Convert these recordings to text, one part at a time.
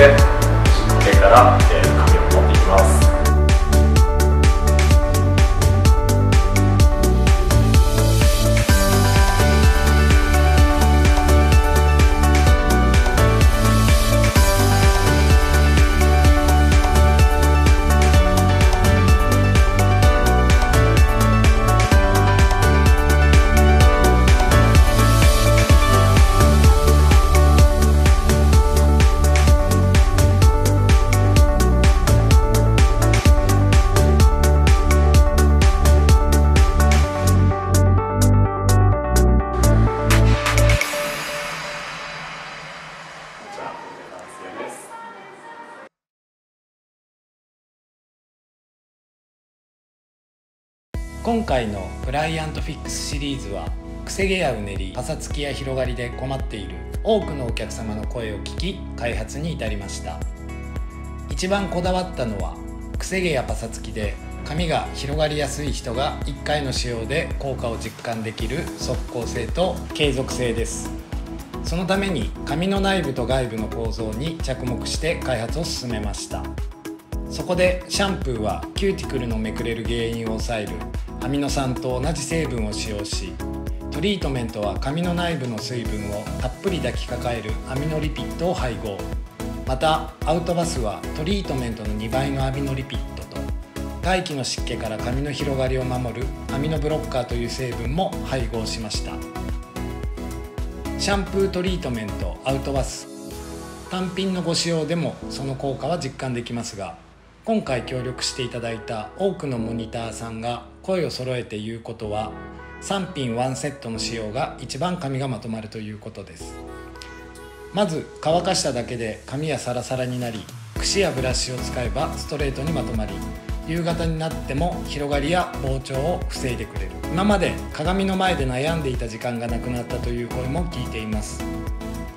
して受験から今回のクライアントフィックスシリーズはくせ毛やうねりパサつきや広がりで困っている多くのお客様の声を聞き開発に至りました。一番こだわったのはくせ毛やパサつきで髪が広がりやすい人が1回の使用で効果を実感できる即効性と継続性です。そのために髪の内部と外部の構造に着目して開発を進めました。そこでシャンプーはキューティクルのめくれる原因を抑えるアミノ酸と同じ成分を使用しトリートメントは髪の内部の水分をたっぷり抱きかかえるアミノリピッドを配合。またアウトバスはトリートメントの2倍のアミノリピッドと外気の湿気から髪の広がりを守るアミノブロッカーという成分も配合しました。シャンプートリートメントアウトバス。単品のご使用でもその効果は実感できますが今回協力していただいた多くのモニターさんが声を揃えて言うことは3品1セットの使用が一番髪がまとまるということです。まず乾かしただけで髪はサラサラになり櫛やブラシを使えばストレートにまとまり夕方になっても広がりや膨張を防いでくれる。今まで鏡の前で悩んでいた時間がなくなったという声も聞いています。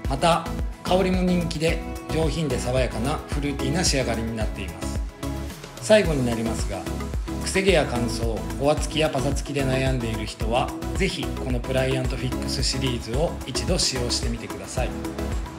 また香りも人気で上品で爽やかなフルーティーな仕上がりになっています。最後になりますがくせ毛や乾燥おわつきやパサつきで悩んでいる人は是非このプライアントフィックスシリーズを一度使用してみてください。